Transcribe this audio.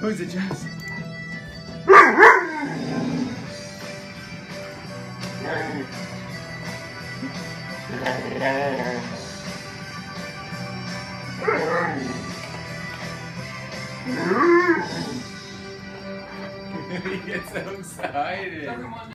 Who's it, Jess? he gets so excited.